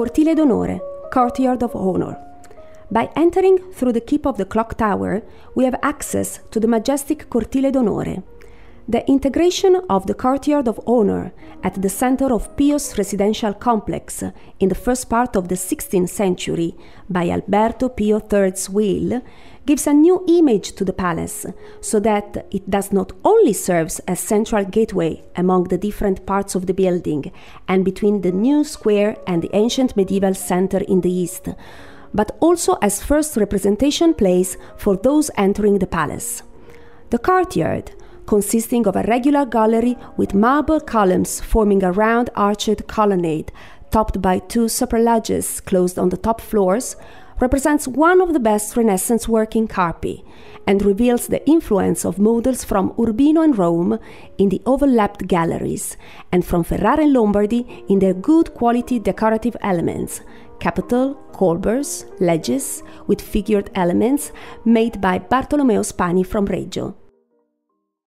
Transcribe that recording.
Cortile d'Onore, Courtyard of Honor. By entering through the keep of the clock tower, we have access to the majestic Cortile d'Onore. The integration of the Courtyard of Honor at the center of Pio's residential complex in the first part of the 16th century by Alberto Pio III's will gives a new image to the palace so that it does not only serves as central gateway among the different parts of the building and between the new square and the ancient medieval center in the east but also as first representation place for those entering the palace. The courtyard, consisting of a regular gallery with marble columns forming a round arched colonnade topped by two sopraloggias closed on the top floors, represents one of the best Renaissance work in Carpi and reveals the influence of models from Urbino and Rome in the overlapped galleries and from Ferrara and Lombardy in their good quality decorative elements, capital, corbels, ledges with figured elements made by Bartolomeo Spani from Reggio.